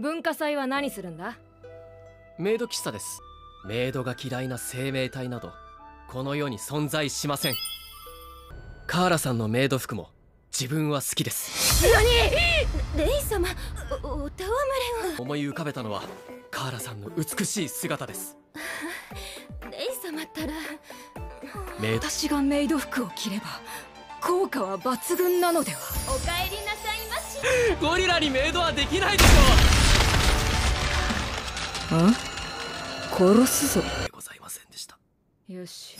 文化祭は何するんだ？メイド喫茶です。メイドが嫌いな生命体などこの世に存在しません。カーラさんのメイド服も自分は好きです。何？レイ様おお戯れを。思い浮かべたのはカーラさんの美しい姿です。レイ様ったらメイド。私がメイド服を着れば効果は抜群なのでは。お帰りなさいまし。ゴリラにメイドはできないでしん？殺すぞ。ございませんでした。よし